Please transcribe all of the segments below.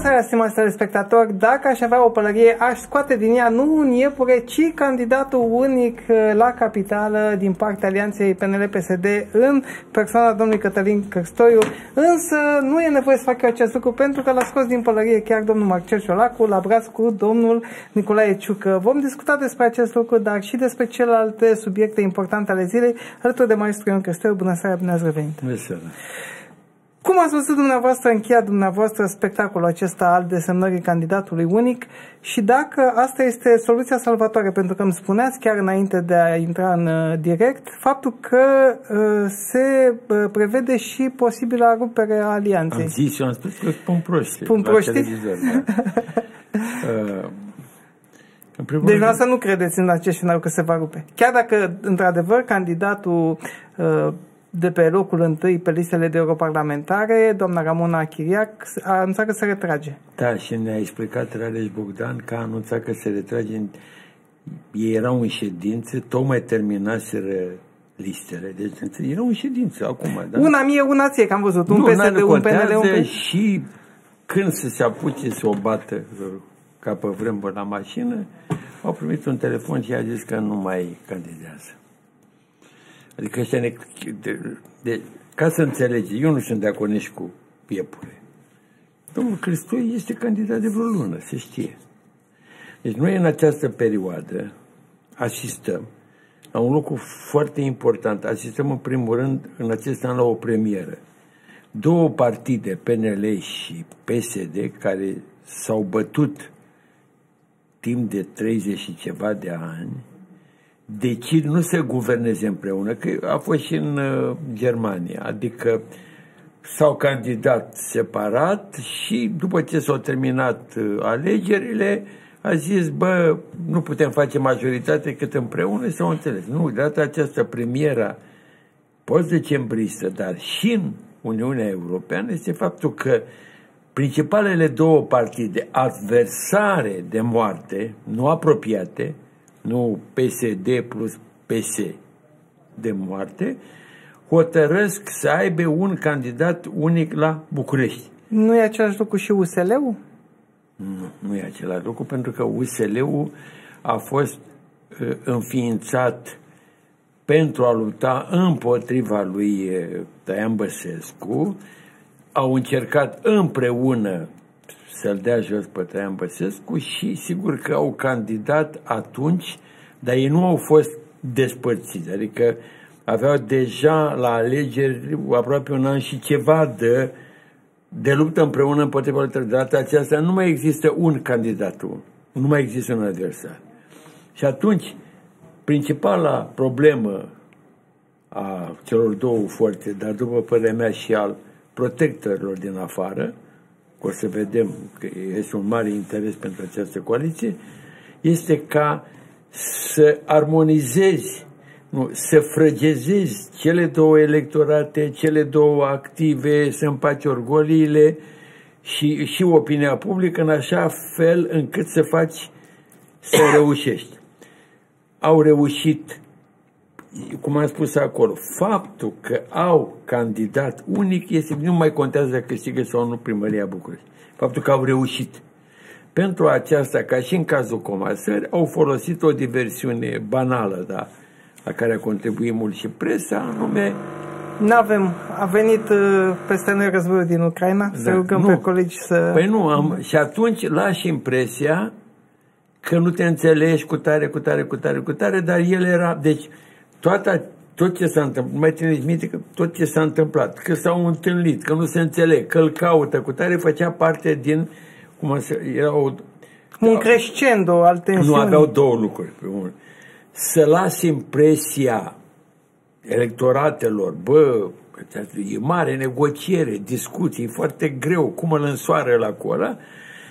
Bună seara, stimați telespectatori! Dacă aș avea o pălărie, aș scoate din ea nu un iepure, ci candidatul unic uh, la capitală din partea Alianței PNL-PSD în persoana domnului Cătălin Cărstoiu. Însă nu e nevoie să fac eu acest lucru pentru că l-a scos din pălărie chiar domnul Marcel Ciolacu la braț cu domnul Nicolae Ciucă. Vom discuta despre acest lucru, dar și despre celelalte subiecte importante ale zilei alături de maestru Ion Cărstoiu. Bună seara, bine ați revenit! Bună seara! Cum ați văzut dumneavoastră, încheiat dumneavoastră spectacolul acesta al desemnării candidatului unic și dacă asta este soluția salvatoare, pentru că îmi spuneați chiar înainte de a intra în uh, direct, faptul că uh, se uh, prevede și posibila rupere a alianței. Am zis și am spus că spun proști. Spun proști? Da. uh, deci rând... să nu credeți în acest scenariu că se va rupe. Chiar dacă, într-adevăr, candidatul uh, de pe locul întâi pe listele de europarlamentare, doamna Ramona Chiriac a anunțat că se retrage. Da, și ne-a explicat Rareș Bogdan că a anunțat că se retrage. Ei erau în ședință, tocmai terminaseră listele. Deci erau în ședință acum. Da? Una mie, una ție, că am văzut. Un nu, PSD, un PNL, un și când să se apuce să o bată ca pe vrembă la mașină, au primit un telefon și a zis că nu mai candidează. Adică ăștia ne, de, de, ca să înțelegi, eu nu sunt de acord nici cu piepure. Domnul Cristoi este candidat de vreo lună, se știe. Deci noi în această perioadă asistăm la un lucru foarte important. Asistăm în primul rând în acest an la o premieră. Două partide, PNL și PSD, care s-au bătut timp de 30 și ceva de ani, decid nu să guverneze împreună, că a fost și în uh, Germania, adică s-au candidat separat și după ce s-au terminat uh, alegerile, a zis, bă, nu putem face majoritate cât împreună s-au înțeles. Nu, de data această premiera post-decembristă, dar și în Uniunea Europeană, este faptul că principalele două partide adversare de moarte, nu apropiate, nu PSD plus PS de moarte, hotărăsc să aibă un candidat unic la București. Nu e același lucru și USL-ul? Nu, nu e același lucru, pentru că USL-ul a fost uh, înființat pentru a lupta împotriva lui uh, Tăian Băsescu, au încercat împreună să-l dea jos pe Traian Băsescu și sigur că au candidat atunci, dar ei nu au fost despărțiți, adică aveau deja la alegeri aproape un an și ceva de, de luptă împreună împotriva lui De data aceasta nu mai există un candidat, nu mai există un adversar. Și atunci, principala problemă a celor două forțe, dar după părerea mea și al protectorilor din afară, o să vedem că este un mare interes pentru această coaliție, este ca să armonizezi, nu, să frăgezezi cele două electorate, cele două active, să împaci orgoliile și, și opinia publică în așa fel încât să faci să reușești. Au reușit cum am spus acolo, faptul că au candidat unic este, nu mai contează dacă câștigă sau nu primăria București. Faptul că au reușit. Pentru aceasta, ca și în cazul comasări, au folosit o diversiune banală, da, la care a contribuit mult și presa, anume nu avem. A venit uh, peste noi războiul din Ucraina. Da. Să rugăm nu. pe colegi să... Păi nu, am, și atunci lași impresia că nu te înțelegi cu tare, cu tare, cu tare, cu tare, dar el era... Deci, toată, tot ce s-a întâmplat, mai țineți minte că tot ce s-a întâmplat, că s-au întâlnit, că nu se înțeleg, că îl caută cu tare, făcea parte din, cum se, era o, un crescendo al tensiunii. Nu aveau două lucruri. Să las impresia electoratelor, bă, e mare negociere, discuții, foarte greu, cum îl însoară la acolo,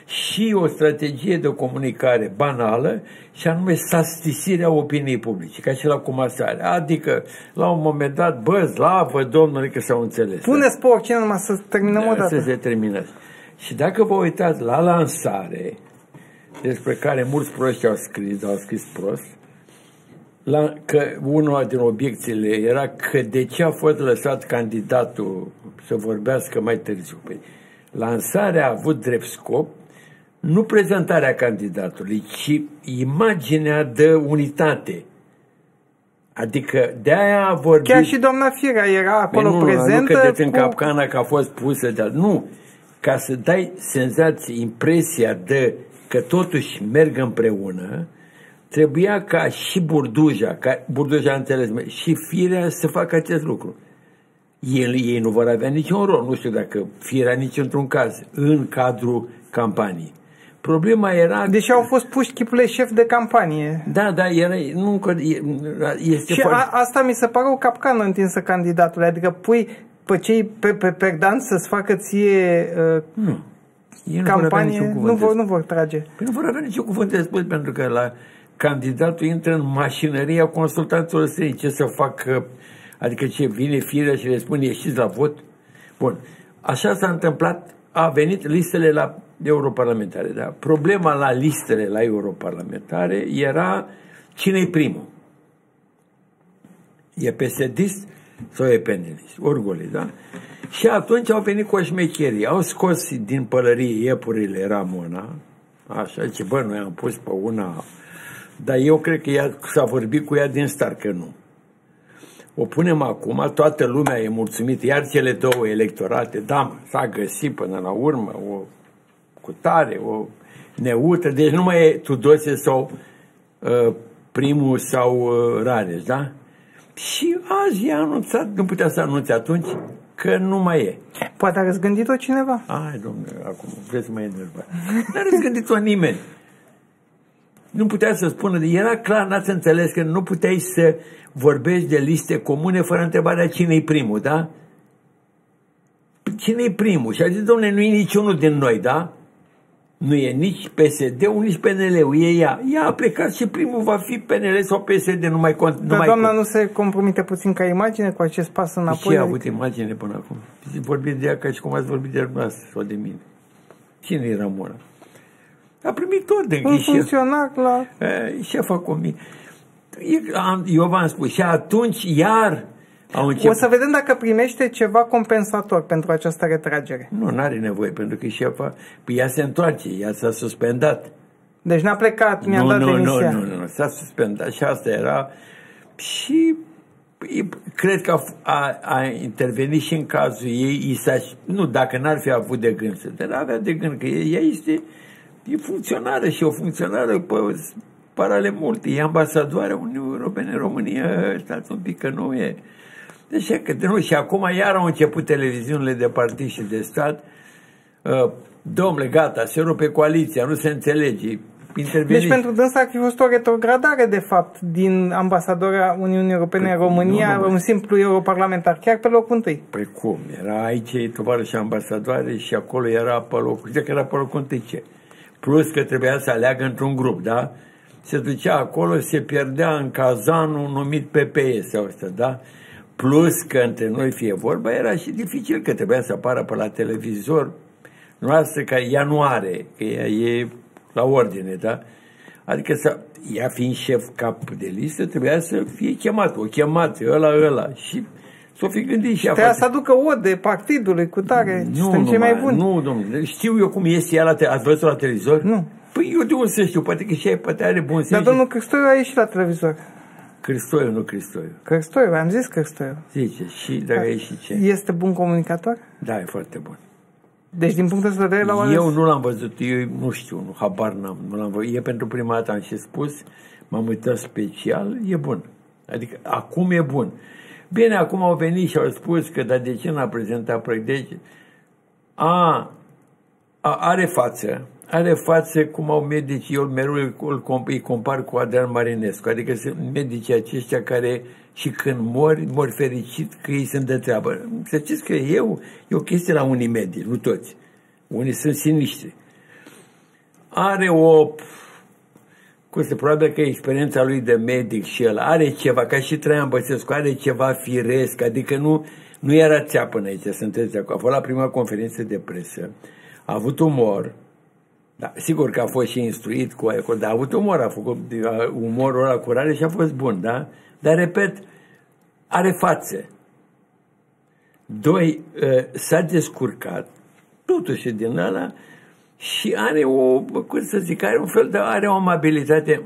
și o strategie de comunicare banală și anume sastisirea opiniei publice, ca și la comasare. Adică, la un moment dat, bă, slavă Domnului că s-au înțeles. Puneți pe orice numai să terminăm da, o dată. Să se termină. Și dacă vă uitați la lansare, despre care mulți proști au scris, au scris prost, la, că una din obiecțiile era că de ce a fost lăsat candidatul să vorbească mai târziu. Păi, Lansarea a avut drept scop nu prezentarea candidatului, ci imaginea de unitate. Adică de aia a vorbit... Chiar și doamna Firea era acolo nu, prezentă. Nu credeți cu... în capcana că a fost pusă de... Nu, ca să dai senzație, impresia de că totuși merg împreună, trebuia ca și Burduja, ca Burduja a înțeles, și Firea să facă acest lucru. Ei, ei nu vor avea niciun rol, nu știu dacă Firea nici într-un caz, în cadrul campaniei. Problema era... Deși au fost puși chipurile șef de campanie. Da, da, era, nu, este Și foarte... a, asta mi se pare o capcană întinsă candidatului, adică pui pe cei pe, pe perdanți să-ți facă ție uh, nu. Ei campanie, nu, nu vor, nu vor trage. Păi nu vor avea niciun cuvânt de spus, pentru că la candidatul intră în mașinăria consultanților străini. Ce să facă, adică ce vine firea și le spune ieșiți la vot? Bun. Așa s-a întâmplat, a venit listele la europarlamentare. Da? Problema la listele la europarlamentare era cine-i primul. E psd sau e penelist? Orgole, da? Și atunci au venit coșmecherii, au scos din pălărie iepurile Ramona, așa, ce bă, noi am pus pe una, dar eu cred că ea, s-a vorbit cu ea din start că nu. O punem acum, toată lumea e mulțumită, iar cele două electorate, da, s-a găsit până la urmă o cu tare, o neutră, deci nu mai e Tudose sau uh, primul sau uh, Rareș, da? Și azi i-a anunțat, nu putea să anunțe atunci, că nu mai e. Poate a răzgândit-o cineva? Ai, domnule, acum vreți să mă enervați. N-a răzgândit-o nimeni. Nu putea să spună, era clar, n-ați înțeles că nu puteai să vorbești de liste comune fără întrebarea cine e primul, da? Cine e primul? Și a zis, domnule, nu e niciunul din noi, da? Nu e nici PSD-ul, nici PNL-ul, e ea. Ea a plecat și primul va fi PNL sau PSD, nu mai cont. Dar doamna nu se compromite puțin ca imagine cu acest pas înapoi? Și a avut imagine până acum. Vorbiți de ea ca și cum ați vorbit de dumneavoastră sau de mine. Cine e Ramona? A primit ordine. Un funcționar la... E, șefa comie. Eu v-am spus și atunci iar au început... O să vedem dacă primește ceva compensator pentru această retragere. Nu, nu are nevoie, pentru că șefa, păi ea se întoarce, ea s-a suspendat. Deci n-a plecat, mi-a nu, dat nu, demisia. Nu, nu, nu, s-a suspendat și asta era. Și cred că a, a, a intervenit și în cazul ei, i s-a, nu, dacă n-ar fi avut de gând să, dar avea de gând că ea este e funcționară și o funcționară pe parale multe, e ambasadoarea Uniunii Europene în România, stați un pic că nu e. Deci, că, nu, și acum iar au început televiziunile de partid și de stat. Uh, domnule, gata, se rupe coaliția, nu se înțelege. Interveni. Deci pentru dânsa ar fi fost o retrogradare, de fapt, din ambasadora Uniunii Europene păi, în România, nu, nu, un simplu europarlamentar, chiar pe locul întâi. Păi cum? Era aici și ambasadoare și acolo era pe locul, că era pe locul întâi ce? Plus că trebuia să aleagă într-un grup, da? Se ducea acolo, se pierdea în cazanul numit PPS, ăsta, da? Plus că între noi fie vorba, era și dificil că trebuia să apară pe la televizor. Noastră că ea nu are, că ea e la ordine, da? Adică să, ea fiind șef cap de listă, trebuia să fie chemat, o chemat, ăla, ăla. Și s-o fi gândit și Trebuia să aducă ode partidului cu tare, nu, nu, cei mai buni. Nu, domnule, știu eu cum este ea la te- Ați văzut la televizor? Nu. Păi eu de unde să știu, poate că și ai, poate are bun Dar domnul Cristoiu a ieșit la televizor. Cristoiu, nu Cristoiu. Cristoiu, am zis Cristoiu. Zice, și dacă da. e și ce? Este bun comunicator? Da, e foarte bun. Deci din punctul de vedere la Eu nu l-am văzut, eu nu știu, nu, habar n-am, nu l-am văzut. E pentru prima dată, am și spus, m-am uitat special, e bun. Adică acum e bun. Bine, acum au venit și au spus că, dar de ce n-a prezentat proiect? Deci, a, a, are față, are față cum au medicii, eu mereu îl, îi compar cu Adrian Marinescu, adică sunt medicii aceștia care și când mori, mori fericit că ei sunt de treabă. Să știți că eu, e o chestie la unii medici, nu toți. Unii sunt sinistri. Are o, cum se probabil că experiența lui de medic și el are ceva, ca și Traian Băsescu, are ceva firesc, adică nu, nu era țeapă aici, sunteți acolo. A fost la prima conferință de presă, a avut umor, da, sigur că a fost și instruit cu aia, dar a avut umor, a făcut umorul ăla curare și a fost bun, da? Dar, repet, are față. Doi, ă, s-a descurcat totuși din ăla, și are o, cum să zic, are un fel de, are o amabilitate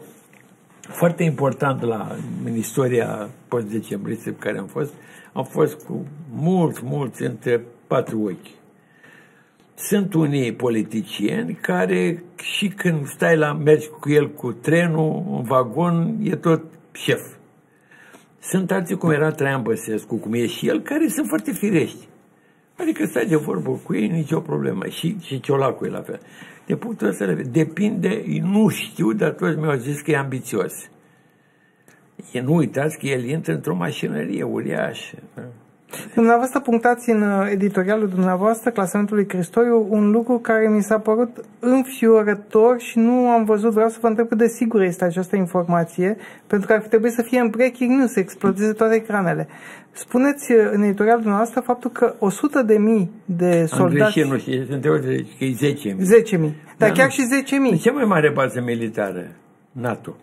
foarte importantă la, în istoria post-decembristă pe care am fost. Am fost cu mulți, mulți între patru ochi. Sunt unii politicieni care și când stai la, mergi cu el cu trenul, în vagon, e tot șef. Sunt alții cum era Traian Băsescu, cum e și el, care sunt foarte firești. Adică stai de vorbă cu ei, nicio problemă. Și, și Ciolacul e la fel. De punctul ăsta, depinde, nu știu, dar toți mi-au zis că e ambițios. E, nu uitați că el intră într-o mașinărie uriașă. Da? Dumneavoastră punctați în uh, editorialul dumneavoastră, clasamentul lui Cristoriu, un lucru care mi s-a părut înfiorător și nu am văzut, vreau să vă întreb cât de sigur este această informație, pentru că ar fi trebuit să fie în breaking news, să explodeze toate ecranele. Spuneți uh, în editorialul dumneavoastră faptul că 100 de mii de soldați... Am greșit, nu știu, sunt că e 10 mii. 10 mii, dar da, chiar nu. și 10 mii. Cea mai mare bază militară, NATO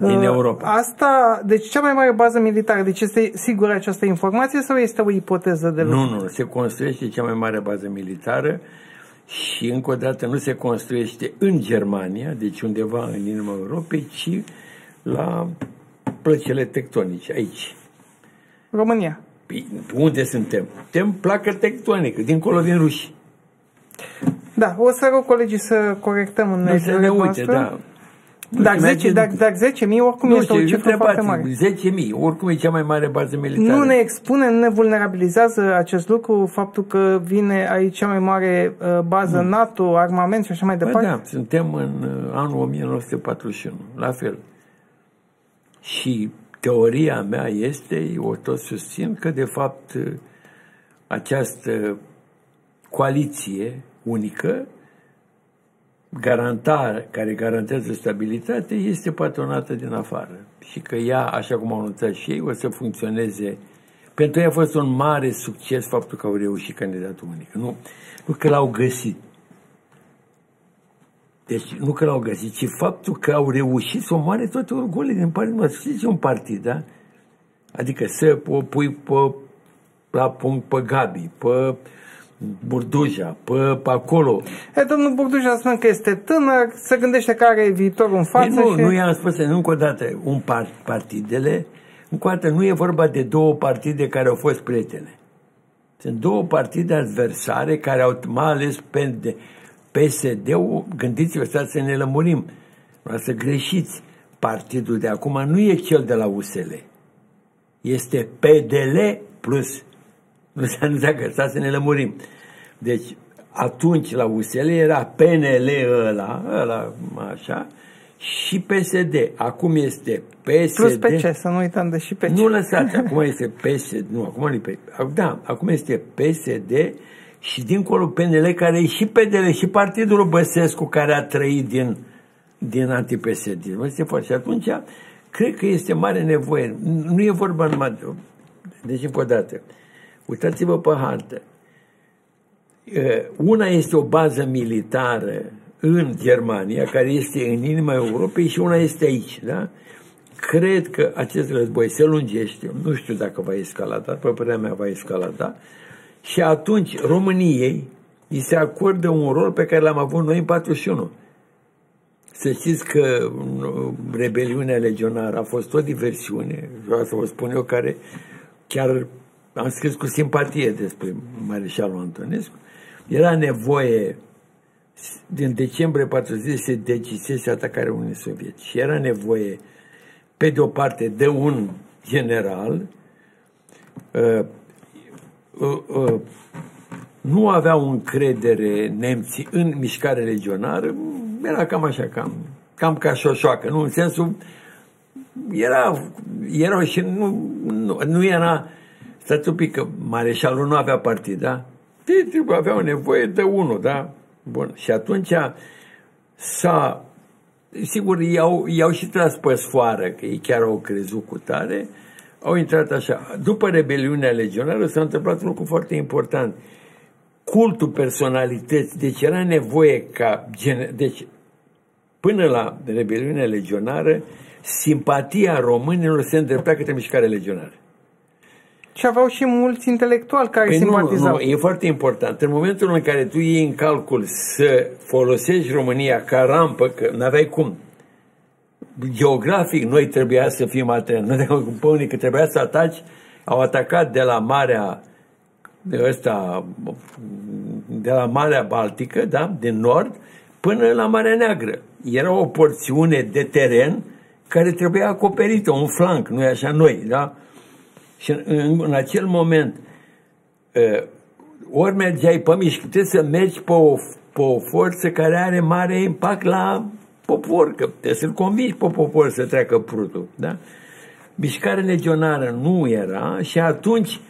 din uh, Europa. Asta, deci cea mai mare bază militară, deci este sigură această informație sau este o ipoteză de lucru? Nu, nu, se construiește cea mai mare bază militară și încă o dată nu se construiește în Germania, deci undeva în inima Europei, ci la plăcile tectonice, aici. România. Păi, unde suntem? Suntem placă tectonică, dincolo din ruși. Da, o să rog colegii să corectăm în nu să ne uite, da. Dacă 10, dacă, dacă 10 mii, oricum nu este o cifră foarte mare. 10 mii, oricum e cea mai mare bază militară. Nu ne expune, nu ne vulnerabilizează acest lucru, faptul că vine aici cea mai mare uh, bază nu. NATO, armament și așa mai departe? Ba da, suntem în uh, anul 1941, la fel. Și teoria mea este, o tot susțin, că de fapt uh, această coaliție unică garanta, care garantează stabilitate este patronată din afară. Și că ea, așa cum au anunțat și ei, o să funcționeze. Pentru ei a fost un mare succes faptul că au reușit candidatul unic. Nu, nu că l-au găsit. Deci nu că l-au găsit, ci faptul că au reușit să omoare toate orgolele din partidul nostru. Știți, un partid, da? Adică să o pui pe, la punct pe Gabi, pe Burduja, pe, pe acolo. E, domnul Burduja spune că este tânăr, se gândește că are viitorul în față. Ei, nu, și... nu i-am spus încă o dată, un part, partidele, încă o dată, nu e vorba de două partide care au fost prietene. Sunt două partide adversare care au mai ales pe PSD-ul, gândiți-vă, stați să ne lămurim, vreau să greșiți. Partidul de acum nu e cel de la USL. Este PDL plus nu se înțelegă, să ne lămurim. Deci, atunci la USL era PNL ăla, ăla așa, și PSD. Acum este PSD. Plus pe ce, să nu uităm de și pe ce. Nu lăsați, acum este PSD, nu, acum nu pe, da, acum este PSD și dincolo PNL care e și PDL și Partidul Băsescu care a trăit din, din anti-PSD. Este foarte. Și atunci, cred că este mare nevoie. Nu e vorba numai de... Deci, încă o dată, Uitați-vă pe hartă. Una este o bază militară în Germania, care este în inima Europei, și una este aici. Da? Cred că acest război se lungește, nu știu dacă va escalada, pe părerea mea va escalada, și atunci României îi se acordă un rol pe care l-am avut noi în 41. Să știți că rebeliunea legionară a fost o diversiune, vreau să vă spun eu, care chiar am scris cu simpatie despre Mareșalul Antonescu, era nevoie, din decembrie 40 se decisese atacarea unui soviet și era nevoie, pe de o parte, de un general, uh, uh, uh, nu aveau încredere nemții în mișcare legionară, era cam așa, cam, cam ca șoșoacă, nu? În sensul, era, era și nu, nu, nu era Stați un pic că mareșalul nu avea partid, da? Titriu avea nevoie de unul, da? Bun. Și atunci s-a... Sigur, i-au, i-au și tras pe sfoară, că ei chiar au crezut cu tare, au intrat așa. După rebeliunea legionară s-a întâmplat un lucru foarte important. Cultul personalități. Deci era nevoie ca... Deci, până la rebeliunea legionară, simpatia românilor se îndrepta către mișcare legionară. Și aveau și mulți intelectuali care Păi nu, simpatizau. nu, e foarte important. În momentul în care tu iei în calcul să folosești România ca rampă, că n-aveai cum, geografic noi trebuia să fim atenți. Nu aveam cum pe unii că trebuia să ataci, au atacat de la Marea de ăsta, de la Marea Baltică, da, din nord, până la Marea Neagră. Era o porțiune de teren care trebuia acoperită, un flanc, nu e așa noi, da? Și în, în, în acel moment, uh, ori mergeai pe mici, trebuie să mergi pe o, pe o forță care are mare impact la popor, că trebuie să-l convingi pe popor să treacă prutul, da? Mișcare legionară nu era și atunci,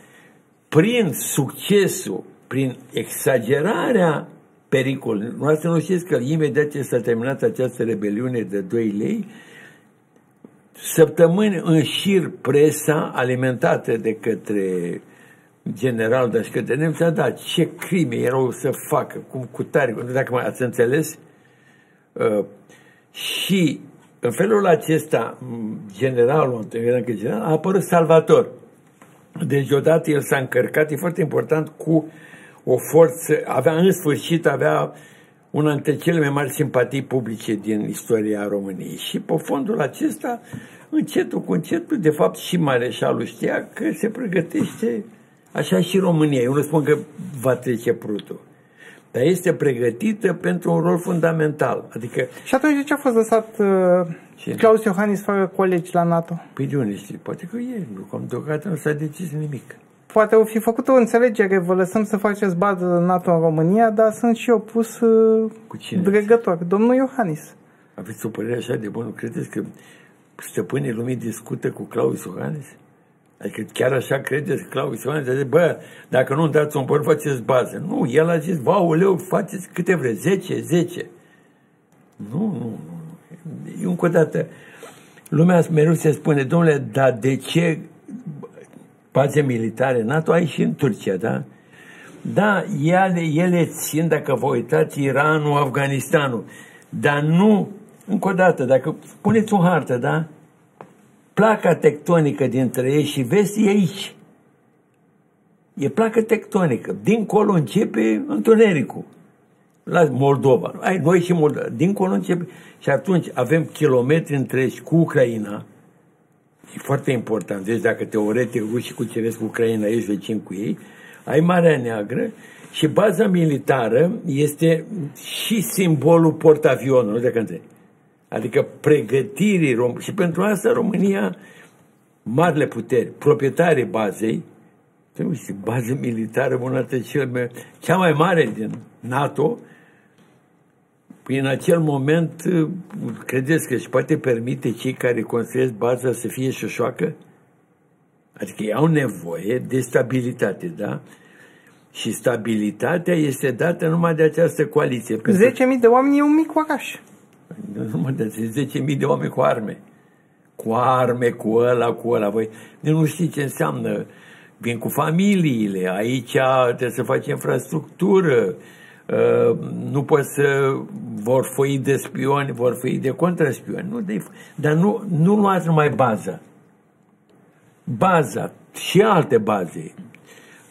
prin succesul, prin exagerarea pericolului, noastră nu știți că imediat ce s-a terminat această rebeliune de 2 lei, săptămâni în șir presa alimentată de către general, dar și către nemți, a dat. Ce crime erau să facă, cum cu tare, nu dacă mai ați înțeles, uh, și în felul acesta, generalul, general, a apărut Salvator. Deci deodată el s-a încărcat, e foarte important, cu o forță, avea în sfârșit, avea una dintre cele mai mari simpatii publice din istoria României. Și pe fondul acesta, încetul cu încetul, de fapt și Mareșalul știa că se pregătește așa și România. Eu nu spun că va trece prutul. Dar este pregătită pentru un rol fundamental. Adică, Și atunci de ce a fost lăsat uh, Cine? Claus Iohannis fără colegi la NATO? pe de unde știi? Poate că e, nu, cam deocamdată nu s-a decis nimic. Poate au fi făcut o înțelegere, vă lăsăm să faceți bază NATO în România, dar sunt și opus uh, Cu cine? dregător. Domnul Iohannis. Aveți o părere așa de bună? Credeți că stăpânii lumii discută cu Claus Iohannis? Adică chiar așa credeți că Claus Iohannis a zis, bă, dacă nu dați un păr, faceți bază. Nu, el a zis, vă, leu, faceți câte vreți, 10, 10. Nu, nu, nu. nu. Încă o dată, lumea mereu se spune, domnule, dar de ce baze militare NATO ai și în Turcia, da? Da, ele, ele țin, dacă vă uitați, Iranul, Afganistanul, dar nu, încă o dată, dacă puneți o hartă, da? Placa tectonică dintre ei și vest e aici. E placă tectonică. Dincolo începe întunericul. La Moldova. Ai, noi și Moldova. Dincolo începe. Și atunci avem kilometri întregi cu Ucraina. E foarte important. Deci dacă teoretic rușii cuceresc Ucraina, ești vecin cu ei, ai Marea Neagră și baza militară este și simbolul portavionului, nu de când Adică pregătirii rom- și pentru asta România, marile puteri, proprietarii bazei, trebuie să bază militară bună cel cea mai mare din NATO, păi în acel moment, credeți că își poate permite cei care construiesc baza să fie șoșoacă? Adică ei au nevoie de stabilitate, da? Și stabilitatea este dată numai de această coaliție. 10.000 de oameni e un mic oraș. Nu mă de 10.000 de oameni cu arme. Cu arme, cu ăla, cu ăla. Voi de nu știți ce înseamnă. Vin cu familiile. Aici trebuie să faci infrastructură. Uh, nu poți să vor foi de spioni, vor foi de contraspioni. Nu de, dar nu, nu luați numai baza. Baza și alte baze.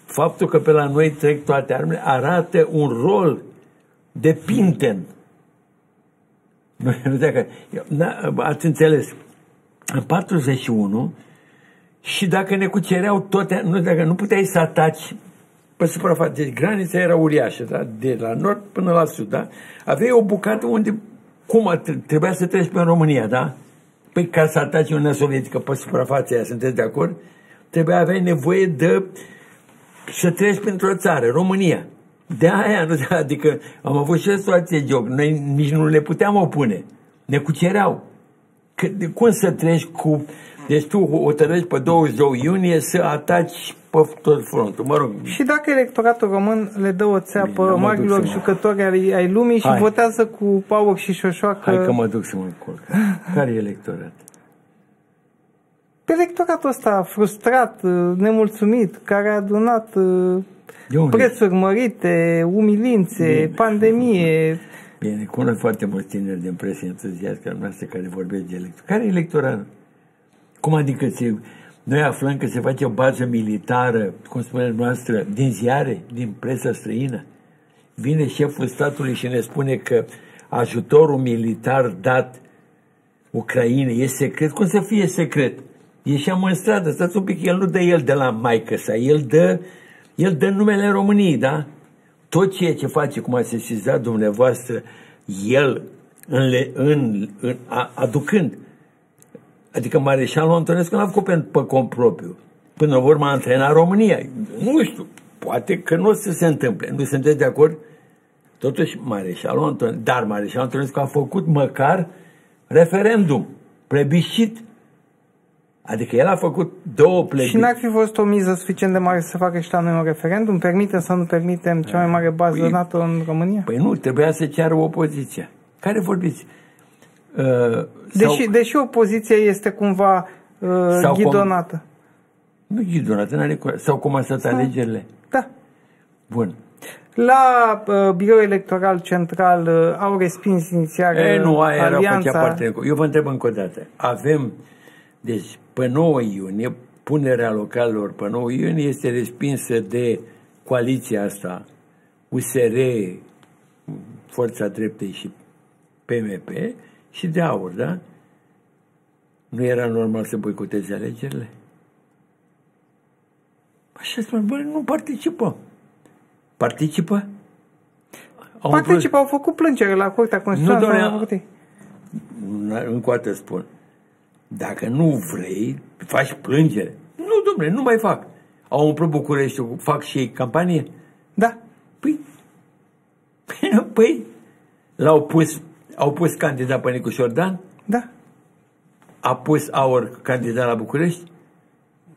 Faptul că pe la noi trec toate armele arată un rol de pinten nu dacă, da, ați înțeles, în 41 și dacă ne cucereau toate, nu, dacă nu puteai să ataci pe suprafață, deci granița era uriașă, da? de la nord până la sud, da? aveai o bucată unde, cum trebuia să treci pe România, da? Păi ca să ataci Uniunea Sovietică pe suprafața aia, sunteți de acord? Trebuia aveai nevoie de să treci printr-o țară, România. De aia, nu, adică am avut și o situație joc. Noi nici nu le puteam opune. Ne cucereau. Că, de, cum să treci cu... Deci tu o tărăși pe 22 iunie să ataci pe tot frontul. Mă rog. Și dacă electoratul român le dă o țeapă Bine, marilor jucători ai, ai lumii și Hai. votează cu Pauk și Șoșoacă... Hai că mă duc să mă încolc. Care e electorat? Electoratul ăsta frustrat, nemulțumit, care a adunat prețuri mărite, umilințe, Bine. pandemie. Bine, cunosc foarte mulți tineri din presă entuziastă ca noastră care vorbesc de electorat. Care e electorat? Cum adică ți Noi aflăm că se face o bază militară, cum spune noastră, din ziare, din presa străină. Vine șeful statului și ne spune că ajutorul militar dat Ucrainei e secret. Cum să fie secret? Ieșeam în stradă, stați un pic, el nu dă el de la maică sa, el dă, el dă numele României, da? Tot ceea ce face, cum a sesizat dumneavoastră, el în, în, în, aducând Adică Mareșalul Antonescu n-a făcut pe, pe cont propriu. Până la urmă a antrenat România. Nu știu, poate că nu o să se întâmple. Nu sunteți de acord? Totuși, Mareșalul Antonescu, dar Mareșalul Antonescu a făcut măcar referendum, plebiscit. Adică el a făcut două plebiscite. Și n-ar fi fost o miză suficient de mare să facă și la noi un referendum? Permitem sau nu permitem cea mai mare bază păi, NATO în România? Păi nu, trebuia să ceară opoziția. Care vorbiți? Uh, deși, sau, deși opoziția este cumva uh, sau ghidonată. Com, nu ghidonată, n-are sau comasat alegerile. Da. Bun. La uh, Biroul Electoral Central uh, au respins inițial e, nu, aia alianța. era parte. Eu vă întreb încă o dată. Avem, deci, pe 9 iunie, punerea localelor pe 9 iunie este respinsă de coaliția asta, USR, Forța Dreptei și PMP, și de aur, da? Nu era normal să boicoteze alegerile? Așa spun, bă, nu participă. Participă? Au participă, au făcut plângere la Curtea Constituțională. Nu, încă o dată spun. Dacă nu vrei, faci plângere. Nu, domnule, nu mai fac. Au umplut București, fac și ei campanie? Da. Păi, păi, l-au pus au pus candidat pe Nicu Șordan? Da. A pus Aur candidat la București?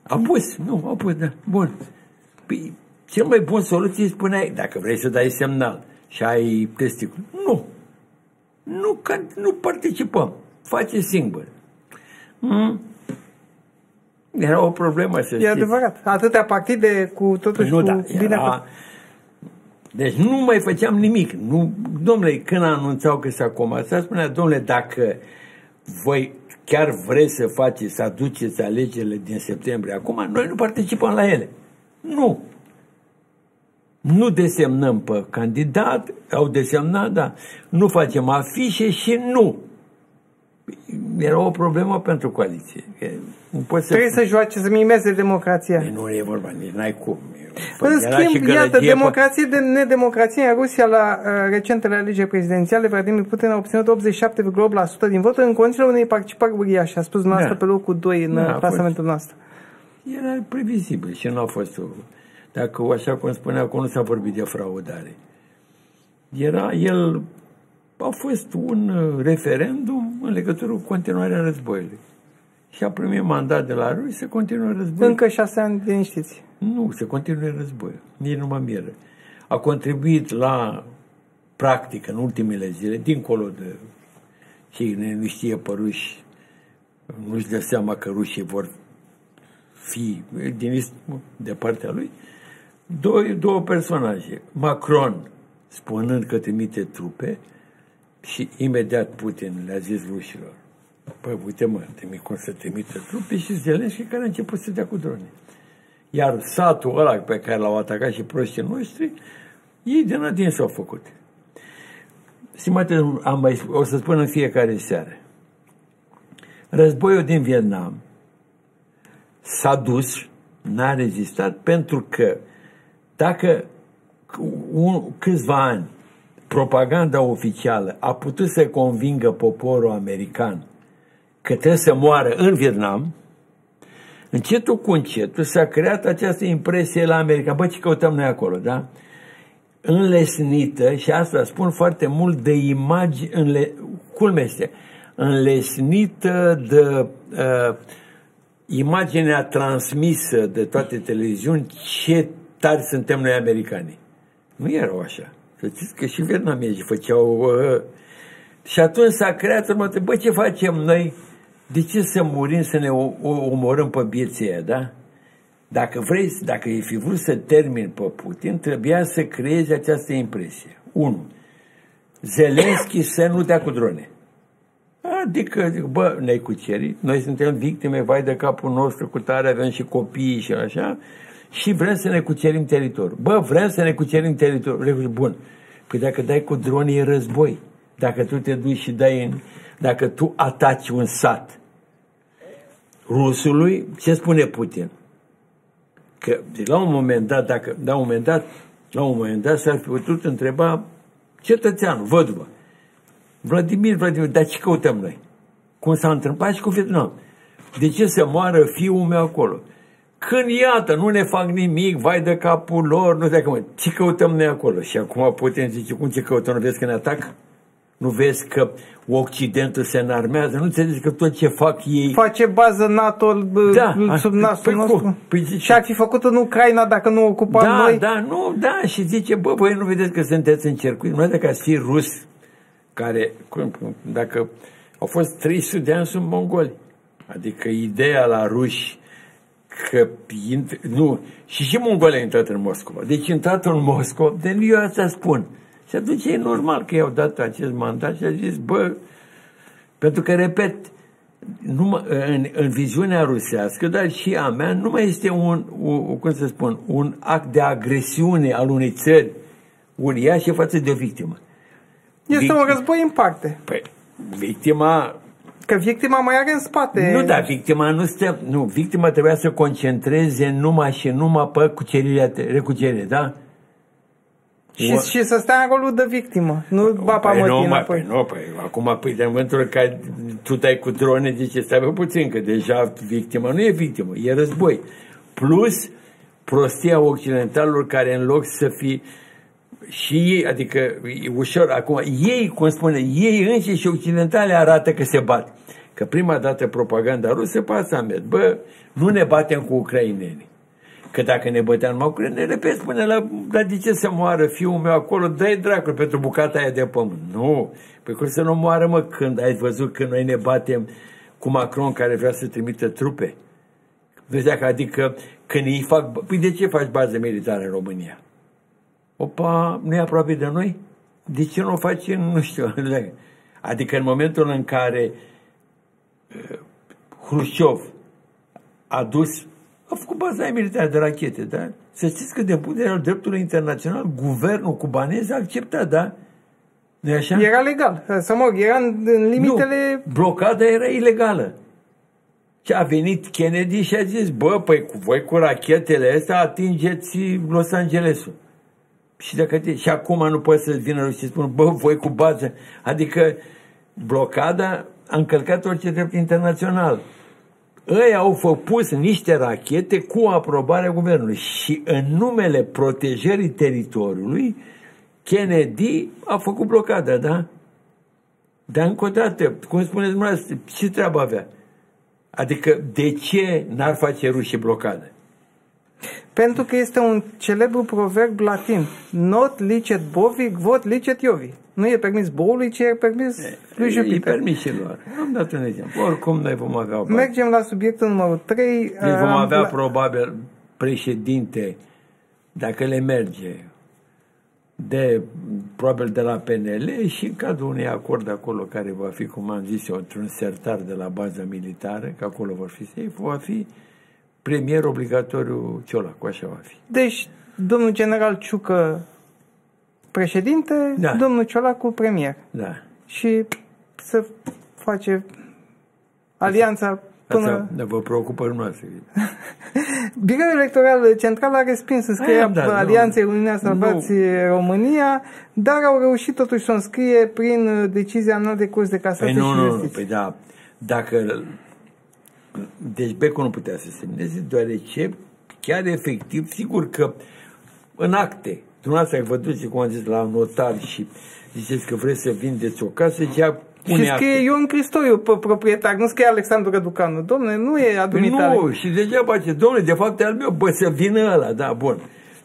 A pus, nu, a pus, da. Bun. Păi, cel mai bun soluție spuneai, dacă vrei să dai semnal și ai testicul. Nu. Nu, că nu participăm. Face singur. Mm. Era o problemă, să E știți. adevărat. Atâtea partide cu totuși păi nu, cu da, bine era, deci nu mai făceam nimic. Nu, domnule, când anunțau că s-a comasat, spunea, domnule, dacă voi chiar vreți să faceți, să aduceți alegerile din septembrie, acum noi nu participăm la ele. Nu. Nu desemnăm pe candidat, au desemnat, dar nu facem afișe și nu era o problemă pentru coaliție. Nu poți să... Trebuie să joace, să mimeze democrația. E, nu e vorba, nici n-ai cum. În schimb, iată, democrație de nedemocrație în Rusia la uh, recentele alegeri prezidențiale, Vladimir Putin a obținut 87,8% din voturi în condițiile unei participări uriașe. A spus noastră da. pe locul 2 în da, clasamentul noastră. Era previzibil și nu a fost o... Dacă, așa cum spunea, acum nu s-a vorbit de fraudare. Era el a fost un uh, referendum în legătură cu continuarea războiului. Și a primit mandat de la ruși să continue războiul. Încă șase ani liniștiți. Nu, se continuă războiul. Nici nu mă miră. A contribuit la practică în ultimele zile, dincolo de cine nu știe pe ruși, nu-și dă seama că rușii vor fi din de partea lui, două, două personaje. Macron, spunând că trimite trupe, și imediat Putin le-a zis rușilor, păi uite mă, trimit cum să trimită trupe și Zelenski care a început să dea cu drone. Iar satul ăla pe care l-au atacat și proștii noștri, ei de adin s-au făcut. Stimate, am mai, o să spun în fiecare seară. Războiul din Vietnam s-a dus, n-a rezistat, pentru că dacă un, câțiva ani propaganda oficială a putut să convingă poporul american că trebuie să moară în Vietnam, încetul cu încetul s-a creat această impresie la America. Bă, ce căutăm noi acolo, da? Înlesnită, și asta spun foarte mult, de imagini, înle, culmea este, înlesnită de uh, imaginea transmisă de toate televiziuni ce tari suntem noi americani. Nu erau așa. Să știți că și vietnamiezii făceau... Uh, și atunci s-a creat următoare, bă, ce facem noi? De ce să murim, să ne omorâm pe vieții aia, da? Dacă vreți, dacă ai fi vrut să termin pe Putin, trebuia să creezi această impresie. Unu, Zelenski să nu dea cu drone. Adică, zic, bă, ne-ai cucerit, noi suntem victime, vai de capul nostru, cu tare avem și copii și așa, și vrem să ne cucerim teritoriul. Bă, vrem să ne cucerim teritoriul. Bun. Păi dacă dai cu dronii e război. Dacă tu te duci și dai în... Dacă tu ataci un sat rusului, ce spune Putin? Că la un moment dat, dacă, la un moment dat, la un moment dat s-ar fi putut întreba cetățeanul, văduvă, Vladimir, Vladimir, dar ce căutăm noi? Cum s-a întâmplat și cu Vietnam. De ce să moară fiul meu acolo? Când iată, nu ne fac nimic, vai de capul lor, nu știu cum, ce căutăm noi acolo? Și acum putem zice, cum ce căutăm, nu vezi că ne atacă? Nu vezi că Occidentul se înarmează? Nu înțelegi că tot ce fac ei... Face bază NATO da, sub nasul păi nostru? Păi zice, și ar fi făcut în Ucraina dacă nu ocupam da, noi? Da, nu, da, și zice, bă, voi nu vedeți că sunteți în circuit? Nu dacă ați fi rus, care, dacă au fost 300 de ani sunt mongoli. Adică ideea la ruși că nu, și și Mongolia a intrat în Moscova. Deci intrat în Moscova, de eu asta spun. Și atunci e normal că i-au dat acest mandat și a zis, bă, pentru că, repet, numai, în, în viziunea rusească, dar și a mea, nu mai este un, un, cum să spun, un act de agresiune al unei țări uriașe față de o victimă. Este Victim... un război în parte. Păi, victima Că victima mai are în spate. Nu, da, victima nu stă, nu, victima trebuia să concentreze numai și numai pe cucerirea, recucerire, da? Și, o... și să stea în rolul de victimă, nu păi, bapa păi, nu, mai, păi, nu, păi, acum, păi, de momentul în care tu dai cu drone, zice, stai pe puțin, că deja victima nu e victimă, e război. Plus, prostia occidentalilor care în loc să fie și ei, adică e ușor, acum, ei, cum spune, ei înși și occidentale arată că se bat. Că prima dată propaganda rusă pe asta mers. Bă, nu ne batem cu ucraineni. Că dacă ne băteam cu ucraineni, repet, spune la, dar de ce să moară fiul meu acolo? Dă-i dracul pentru bucata aia de pământ. Nu. Păi cum să nu moară, mă, când ai văzut că noi ne batem cu Macron care vrea să trimită trupe? Deci, adică când ei fac... Păi de ce faci bază militară în România? opa, nu e aproape de noi? De ce nu o face, nu știu. Adică în momentul în care uh, Hrușciov a dus, a făcut baza militară de rachete, da? Să știți că de punct al dreptului internațional, guvernul cubanez a acceptat, da? nu așa? Era legal, să mă era în, în limitele... Nu, blocada era ilegală. Și a venit Kennedy și a zis, bă, păi cu voi cu rachetele astea atingeți Los Angelesul. Și, dacă te, și acum nu poți să vină și spun, bă, voi cu bază. Adică blocada a încălcat orice drept internațional. Ei au făcut niște rachete cu aprobarea guvernului și în numele protejării teritoriului, Kennedy a făcut blocada, da? Dar încă o dată, cum spuneți dumneavoastră, ce treabă avea? Adică de ce n-ar face rușii blocadă? Pentru că este un celebru proverb latin. Not licet bovi, vot licet iovi. Nu e permis boului, ci e permis e, lui Jupiter. E permis și lor. Am dat un exemplu. Oricum noi vom avea o Mergem la subiectul numărul 3. Deci vom avea la... probabil președinte, dacă le merge, de, probabil de la PNL și în cadrul unui acord acolo care va fi, cum am zis eu, într-un sertar de la baza militară, că acolo vor fi safe, va fi premier obligatoriu Ciolacu, așa va fi. Deci, domnul general Ciucă președinte, da. domnul Ciolacu premier. Da. Și să face alianța până... Asta ne vă preocupă dumneavoastră. Biroul Electoral Central a respins înscrierea da, Alianței Uniunea Salvați România, dar au reușit totuși să o înscrie prin decizia anuală de curs de casație păi nu, nu, nu, păi da, dacă deci Becul nu putea să semneze, deoarece chiar efectiv, sigur că în acte, dumneavoastră ai văzut cum am zis la notar și ziceți că vreți să vindeți o casă, zicea și scrie Ion Cristoiu pe proprietar, nu scrie Alexandru Răducanu. Domne, nu e adumitare. Nu, și degeaba ce, domne, de fapt e al meu, bă, să vină ăla, da, bun.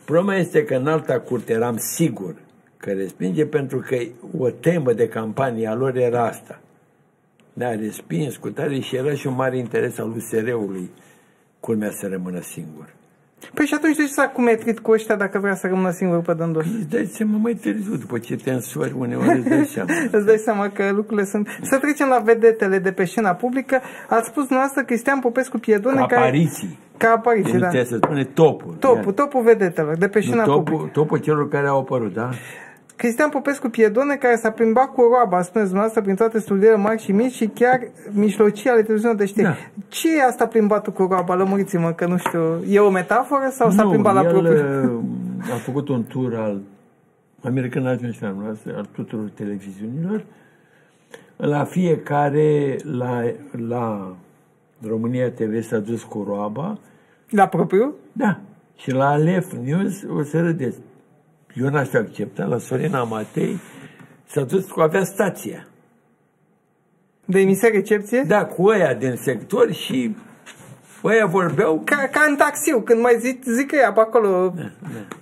Problema este că în alta curte eram sigur că respinge pentru că o temă de campanie a lor era asta ne-a respins cu tare și era și un mare interes al USR-ului, culmea să rămână singur. Păi și atunci de ce s-a cumetrit cu ăștia dacă vrea să rămână singur pe dândos? Îți dai seama mai târziu, după ce te însori uneori îți dai seama. Îți dai seama că lucrurile sunt... Să trecem la vedetele de pe scena publică. Ați spus noastră Cristian Popescu Piedone Ca care... apariții. Ca apariții, Nu da. trebuie să spune topul. Topul, topul vedetelor de pe Nu, scena publică. topul, topul celor care au apărut, da? Cristian Popescu Piedone, care s-a plimbat cu roaba, spuneți dumneavoastră, prin toate studiile mari și mici și chiar mijlocii ale televiziunilor de știri. Da. Ce e asta plimbatul cu roaba? Lămuriți-mă, că nu știu. E o metaforă sau s-a nu, plimbat la el propriu? uh, a făcut un tur al American Agency noastră, al tuturor televiziunilor. La fiecare, la, la România TV s-a dus cu roaba. La propriu? Da. Și la Alef News o să râdeți. Eu n-aș fi acceptat, la Sorina Matei s-a dus cu avea stația. De emise recepție? Da, cu ăia din sector și ăia vorbeau Ca, ca în taxiu, când mai zic, zic ea pe acolo,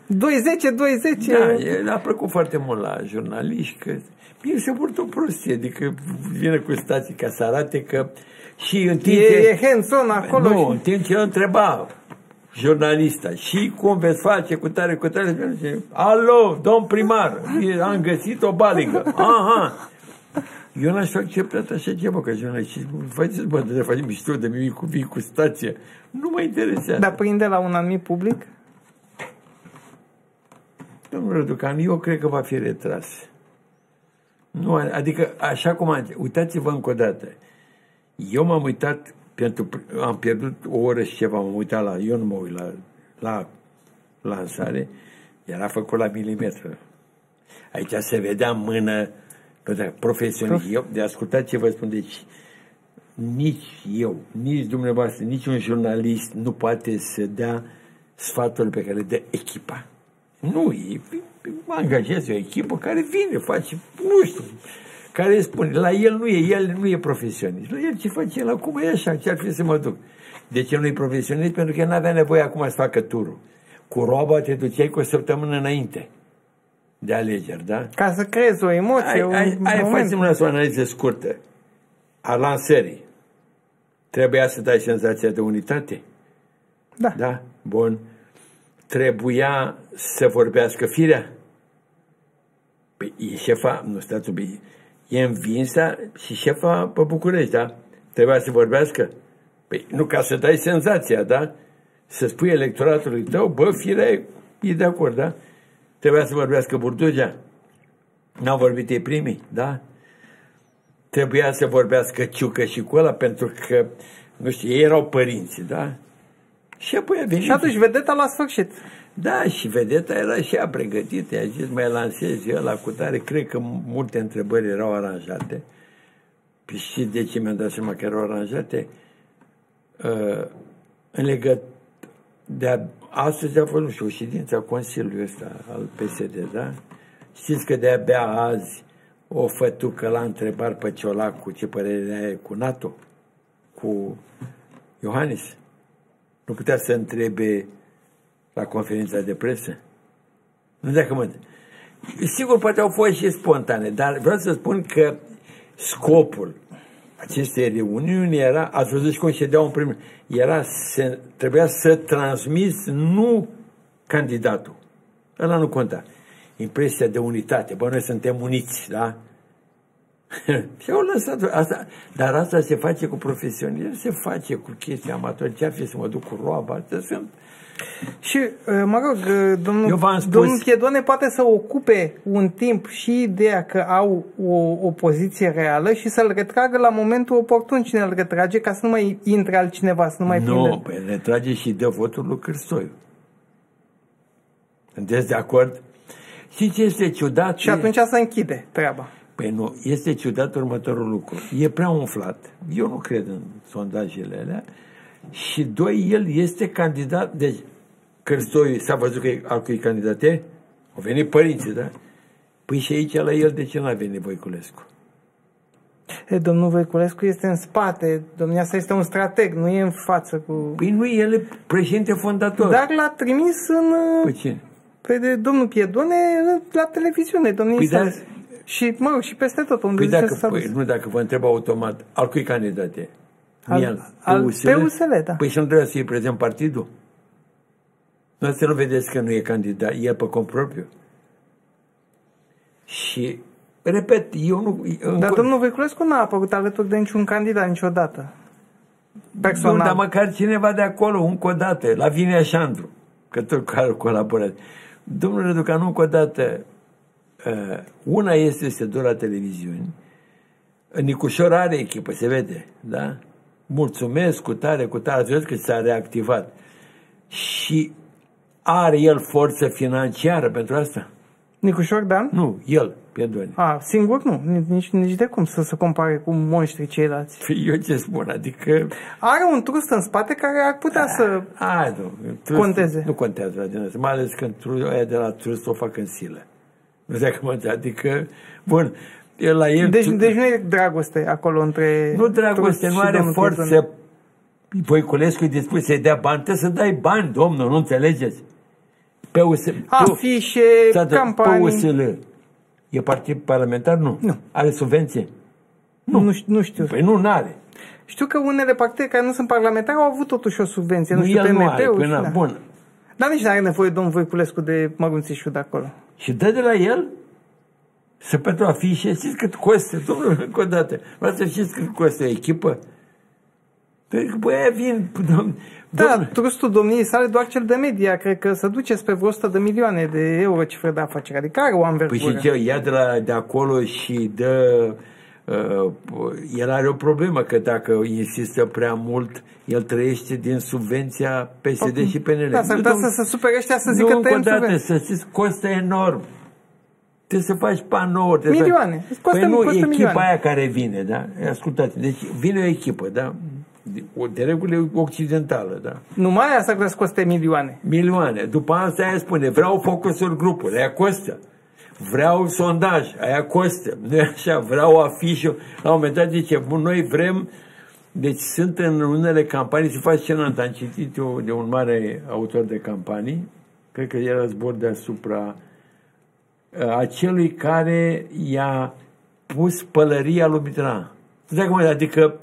210, 210. Da, el a plăcut foarte mult la jurnaliști că mie se purtă o prostie, adică vine cu stații ca să arate că și în timp e, ce, e hands-on acolo. nu, și... în timp ce el întreba jurnalista și cum veți face cu tare, cu tare, zice, alo, domn primar, am găsit o baligă. Aha. Eu n-aș fi acceptat așa ceva, că jurnaliști, faceți, bă, de faci mișto de mine cu vii cu stație. Nu mă interesează. Dar prinde la un anumit public? Domnul Răducan, eu cred că va fi retras. Nu, adică, așa cum am uitați-vă încă o dată. Eu m-am uitat, pentru, am pierdut o oră și ceva, m-am uitat la, eu nu mă uit la, la lansare, era făcut la milimetru. Aici se vedea în mână, da, profesionist. Eu, de ascultat ce vă spun, deci nici eu, nici dumneavoastră, nici un jurnalist nu poate să dea sfatul pe care le dă echipa. Nu, e, angajează o echipă care vine, face, nu știu, care spune, la el nu e, el nu e profesionist. La el ce face el acum e așa, ce ar fi să mă duc. De ce nu e profesionist? Pentru că el n-avea nevoie acum să facă turul. Cu roba te duceai cu o săptămână înainte de alegeri, da? Ca să creezi o emoție, Ai, un ai, ai moment. facem o analiză scurtă. A lansării. Trebuia să dai senzația de unitate? Da. Da? Bun. Trebuia să vorbească firea? Păi e șefa, nu stați un pic, e învinsă și șefa pe București, da? Trebuia să vorbească? Păi nu ca să dai senzația, da? Să spui electoratului tău, bă, firea e, e de acord, da? Trebuia să vorbească Burdugea? N-au vorbit ei primii, da? Trebuia să vorbească Ciucă și cu ăla pentru că, nu știu, ei erau părinții, da? Și apoi a venit... Și atunci vedeta la sfârșit. Da, și vedeta era și ea pregătită, i-a zis, mai lansezi eu la cutare, cred că multe întrebări erau aranjate. Păi și de ce mi-am dat seama că erau aranjate? Uh, în legăt de a, astăzi a fost, nu știu, o ședință a Consiliului ăsta al PSD, da? Știți că de-abia azi o fătucă l-a întrebat pe Ciolacu ce părere are cu NATO, cu Iohannis. Nu putea să întrebe la conferința de presă? Nu dacă mă... Sigur, poate au fost și spontane, dar vreau să spun că scopul acestei reuniuni era, ați văzut și cum ședeau în primul, era să, trebuia să transmiți nu candidatul. Ăla nu conta. Impresia de unitate. Bă, noi suntem uniți, da? și au lăsat asta. Dar asta se face cu profesionism, se face cu chestii amatori. Ce ar fi să mă duc cu roaba? Astea sunt Și, uh, mă rog, uh, domnul, Eu v-am spus- domnul Piedone poate să ocupe un timp și ideea că au o, o poziție reală și să-l retragă la momentul oportun cine îl retrage ca să nu mai intre altcineva, să nu mai Nu, prinde. păi retrage și dă votul lui Cârstoiu. Sunteți de acord? Și ce este ciudat? Și atunci să închide treaba. Păi nu, este ciudat următorul lucru. E prea umflat. Eu nu cred în sondajele alea. Și doi, el este candidat, deci Cârstoiu s-a văzut că e al cui candidate? Au venit părinții, da? Păi și aici la el de ce n-a venit Voiculescu? E, domnul Voiculescu este în spate, domnia sa este un strateg, nu e în față cu... Păi nu, el e președinte fondator. Dar l-a trimis în... Păi ce? Pe de domnul Piedone la televiziune, domnii Păi sa. da. Și, mă rog, și peste tot unde Păi zice dacă, să s-a păi, dus. nu dacă vă întreb automat, al cui candidate? Al- El, al- pe USL, da. Păi și nu trebuie să fie prezent partidul? să nu vedeți că nu e candidat, el pe cont propriu. Și, repet, eu nu... Dar domnul Voiculescu n-a apărut alături de niciun candidat niciodată. Personal. Nu, dar măcar cineva de acolo, încă o dată, la Vinea Șandru, că tot care colaborează. Domnule Răducanu, încă o dată, uh, una este să dur la televiziuni, Nicușor are echipă, se vede, da? Mulțumesc cu tare, cu tare, ați că s-a reactivat. Și are el forță financiară pentru asta? Nicușor Dan? Nu, el, Piedoni. A, singur nu, nici, nici de cum să se compare cu monștrii ceilalți. Păi eu ce spun, adică... Are un trust în spate care ar putea a, să a, nu, trust, conteze. Nu contează la din asta, mai ales când aia de la trust o fac în silă. Nu știu cum adică, bun, el la el... Deci, deci nu e dragoste acolo între... Nu dragoste, nu are forță. Voiculescu e dispus să-i dea bani, trebuie să dai bani, domnul, nu înțelegeți? Pe USL. Afișe, campanii. Pe USL. E partid parlamentar? Nu. Nu. Are subvenție? Nu. Nu, nu știu. Păi nu, n-are. Știu că unele partide care nu sunt parlamentare au avut totuși o subvenție. Nu, nu știu, el nu are, până, da. bun. Dar nici nu are nevoie domnul Voiculescu de mărunțișul de acolo. Și dă de la el? Să pentru afișe, știți cât costă, domnule, încă o dată. Vreau să știți cât costă o echipă? Păi, băi, vin, domn, da, trustul domniei sale doar cel de media, cred că se duce spre vreo 100 de milioane de euro cifre de afacere, adică are o anvergură. Păi și ce, ia de, la, de acolo și dă... Uh, el are o problemă, că dacă insistă prea mult, el trăiește din subvenția PSD okay. și PNL. Da, s-ar putea să se supere ăștia să zică tăiem dată, să știți, costă enorm. Trebuie să faci panouri. Milioane. Costă, păi nu, costă echipa milioane. aia care vine, da? Ascultați, deci vine o echipă, da? de, de regulă occidentală, da. Numai asta că coste milioane. Milioane. După asta aia spune, vreau focusuri grupuri, aia costă. Vreau sondaj, aia costă. Nu așa, vreau afișul. La un moment dat zice, bun, noi vrem, deci sunt în unele campanii, se fascinant, am citit eu de un mare autor de campanii, cred că era zbor deasupra uh, acelui care i-a pus pălăria lui Mitterrand. Adică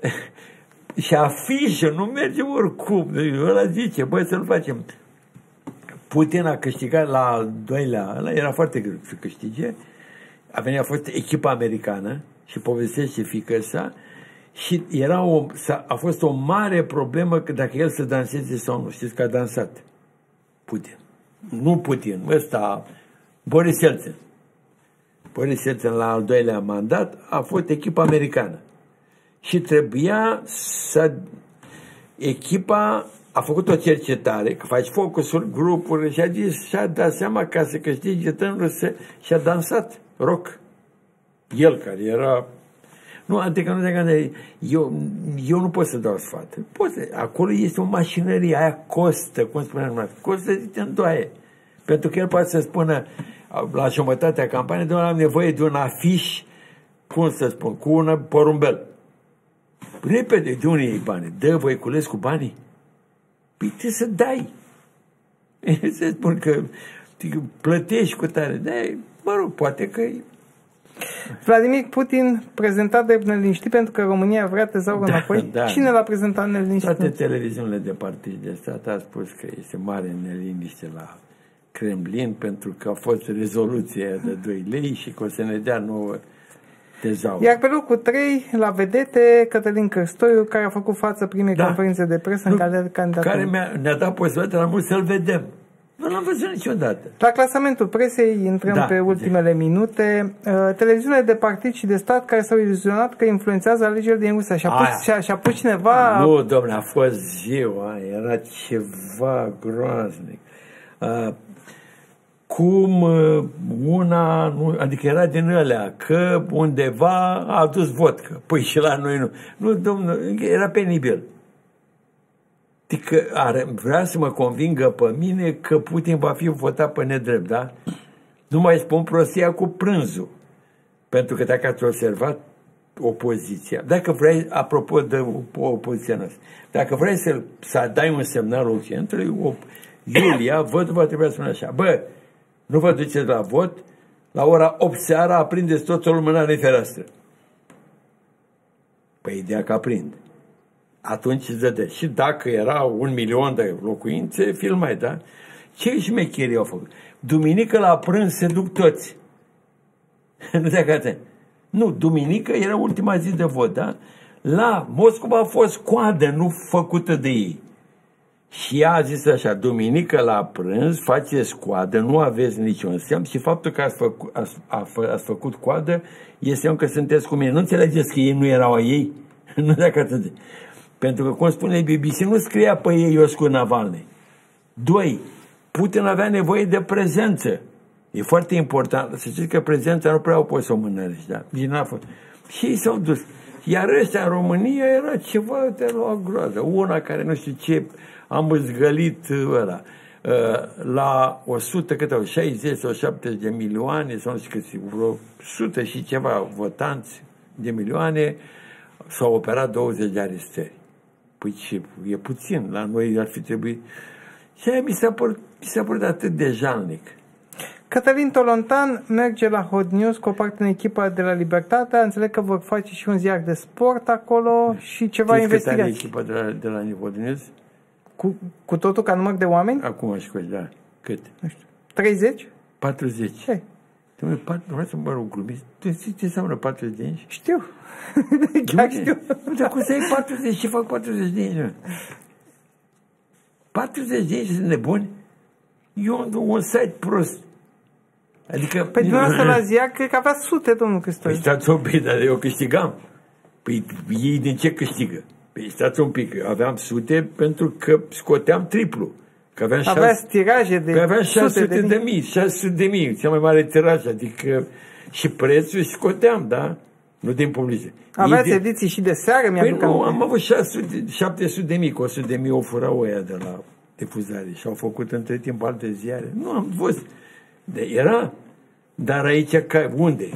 și afișă, nu merge oricum. Ăla zice, băi, să-l facem. Putin a câștigat la al doilea, ăla era foarte greu să câștige. A venit, a fost echipa americană și povestește fică sa și era o, a fost o mare problemă că dacă el să danseze sau nu. Știți că a dansat Putin. Nu Putin, ăsta, Boris Yeltsin. Boris Yeltsin la al doilea mandat a fost echipa americană și trebuia să echipa a făcut o cercetare, că faci focusuri, grupuri și a zis și-a dat seama ca să câștige tânărul și a dansat rock. El care era nu, adică nu de eu, eu nu pot să dau sfat. Pot să, acolo este o mașinărie, aia costă, cum spuneam noi, costă de îndoaie. Pentru că el poate să spună la jumătatea campaniei, doar am nevoie de un afiș, cum să spun, cu un porumbel. Repede, de unde iei bani? Dă Voiculescu banii? Păi trebuie să dai. Se spun că plătești cu tare. Da, mă rog, poate că Vladimir Putin prezentat de neliniștit pentru că România vrea tezaurul da, înapoi. Da. Cine l-a prezentat neliniștit? Toate televiziunile de partid de stat a spus că este mare neliniște la Kremlin pentru că a fost rezoluția de 2 lei și că o să ne dea nouă Tezaur. Iar pe locul 3, la vedete, Cătălin Căstoiu, care a făcut față primei da. conferințe de presă nu, în care candidat. Care mi-a, ne-a dat posibilitatea la mult să-l vedem. Nu l-am văzut niciodată. La clasamentul presei intrăm da, pe ultimele de. minute. Uh, televiziunile de partid și de stat care s-au iluzionat că influențează alegerile din Rusia. Și-a pus, și-a, și-a pus cineva... Nu, domnule, a fost ziua, era ceva groaznic. Uh, cum uh, una, nu, adică era din alea, că undeva a adus vodcă. Păi și la noi nu. Nu, domnul, era penibil. Adică are, vrea să mă convingă pe mine că Putin va fi votat pe nedrept, da? Nu mai spun prostia cu prânzul. Pentru că dacă ați observat opoziția, dacă vrei, apropo de opoziția noastră, dacă vrei să, să dai un semnal Occidentului, Iulia, văd, va trebui să spună așa, bă, nu vă duceți la vot, la ora 8 seara aprindeți tot o lumânare în fereastră. Păi ideea că aprind. atunci îți dădea. Și dacă era un milion de locuințe, filmai, da? Ce șmecherii au făcut? Duminică la prânz se duc toți. nu te Nu, duminică era ultima zi de vot, da? La Moscova a fost coadă, nu făcută de ei. Și ea a zis așa, duminică la prânz faceți coadă, nu aveți niciun semn și faptul că ați, făcut, ați, ați făcut coadă este semn că sunteți cu mine. Nu înțelegeți că ei nu erau a ei? nu dacă atât. Pentru că, cum spune BBC, nu scria pe ei Ioscu Navalny. Doi, Putin avea nevoie de prezență. E foarte important. Să știți că prezența nu prea o poți să o mânărești. Da? Din a fost. Și ei s-au dus. Iar ăștia în România era ceva de la groază. Una care nu știu ce am zgălit ăla uh, la 100, câte au, 60 sau 70 de milioane, sau nu știu cât, vreo 100 și ceva votanți de milioane, s-au operat 20 de arestări. Păi ce, e puțin, la noi ar fi trebuit... Și aia mi s-a părut, mi s-a părut atât de jalnic. Cătălin Tolontan merge la Hot News cu o parte în echipa de la Libertatea. Înțeleg că vor face și un ziar de sport acolo și ceva Știți investigații. echipa de la, de la Hot News? Cu, cu totul ca număr de oameni? Acum aș da. Cât? Nu știu. 30? 40. Ce? Dom'le, vreau să mă rog glumit. Tu știi ce înseamnă 40 de ani? Știu. Chiar știu. Nu, dar cum să ai 40? Ce fac 40 de ani? 40 de ani sunt nebuni? Eu un, un site prost. Adică... Pe dumneavoastră la ziar, cred că avea sute, domnul Cristoiu. Păi stați un pic, dar eu câștigam. Păi ei din ce câștigă? Păi stați un pic, aveam sute pentru că scoteam triplu. Că aveam Avea tiraje de că aveam 600 de, de mii, 600 de mii, cea mai mare tiraj, adică și prețul scoteam, da? Nu din publice. Aveați ediții și de seară, mi-aduc păi nu, am avut 600, 700 de mii, cu 100 de mii o furau ăia de la difuzare și au făcut între timp alte ziare. Nu am văzut. De era, dar aici, ca, unde?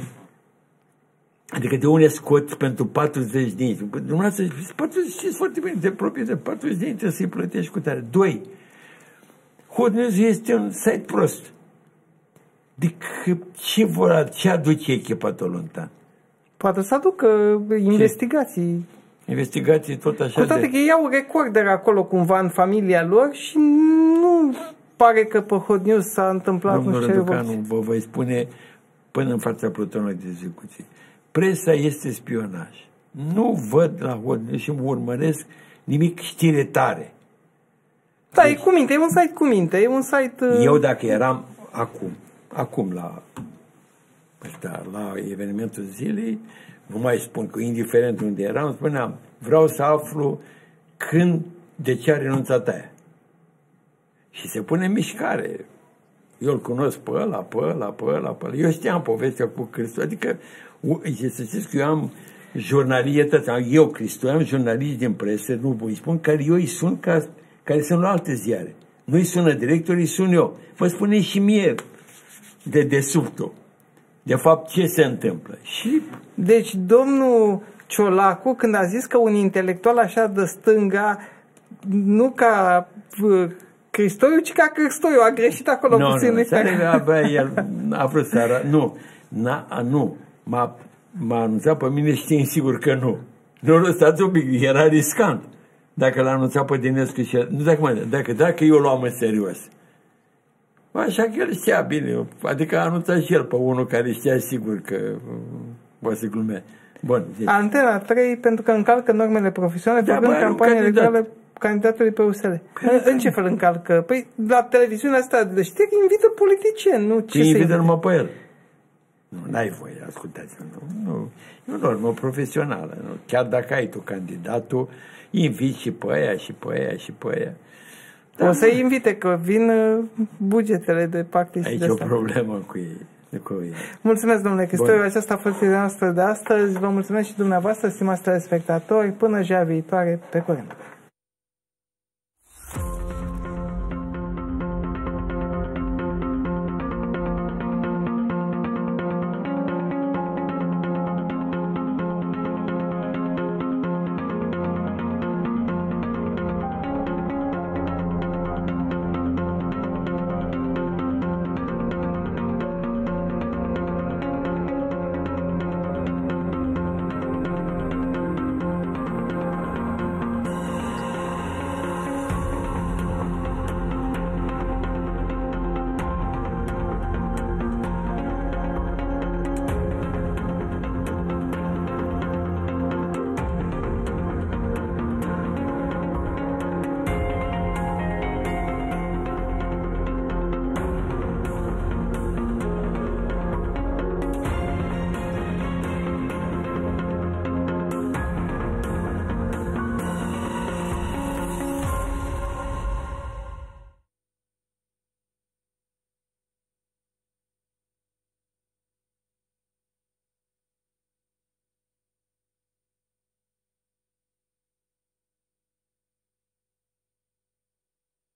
Adică de unde scot pentru 40 de ani? Dumneavoastră, 40 știți foarte bine, de proprie de 40 de ani trebuie să-i plătești cu tare. Doi, Hot News este un site prost. Adică ce vor, ce aduce echipa Tolontan? Poate să aducă investigații. Investigații tot așa Cu toate de... că iau recordere acolo cumva în familia lor și nu pare că pe Hot News s-a întâmplat Domnul nu știu Răducanu vă voi spune până în fața plutonului de execuție. Presa este spionaj. Nu văd la Hot News și urmăresc nimic știre tare. Da, deci, e cu minte, e un site cu minte, e un site... Uh... Eu dacă eram acum, acum la, ăsta, la evenimentul zilei, nu mai spun că indiferent unde eram, spuneam, vreau să aflu când, de ce a renunțat aia. Și se pune în mișcare. Eu îl cunosc pe ăla, pe ăla, pe ăla, pe ăla. Eu știam povestea cu Hristos. Adică, să știți că eu am jurnalietăți, eu, Hristos, am jurnaliști din presă, nu voi spun, care eu îi sun ca, care sunt la alte ziare. Nu-i sună directorii, sun eu. Vă spune și mie de desubtul. De fapt, ce se întâmplă? Și... Deci, domnul Ciolacu, când a zis că un intelectual așa de stânga, nu ca Cristoiu, ci ca Cristoiu, a greșit acolo no, puțin. Nu, nu, abia el a vrut să ară... Nu, na, nu, m-a, m-a anunțat pe mine știind sigur că nu. Nu, nu, stați un pic, era riscant. Dacă l-a anunțat pe Dinescu și el, nu dacă, mai, dacă, dacă eu luam în serios. Așa că el știa bine, adică a anunțat și el pe unul care știa sigur că o să glumea. Bun, deci. Antena 3 pentru că încalcă normele profesionale, da, făcând campanie electorală candidatului pe USL. În, în ce fel încalcă? Păi la televiziunea asta de știri invită politicieni, nu ce invită numai pe el. Nu, n-ai voie, ascultați nu, nu, e o normă profesională. Nu? Chiar dacă ai tu candidatul, inviți și pe aia, și pe aia, și pe aia. Da, o să-i invite, că vin uh, bugetele de partid Aici de e o problemă cu ei. Cu ei. Mulțumesc, domnule Cristoiu. Aceasta a fost ideea noastră de astăzi. Vă mulțumesc și dumneavoastră, stimați telespectatori. Până joia viitoare, pe curând.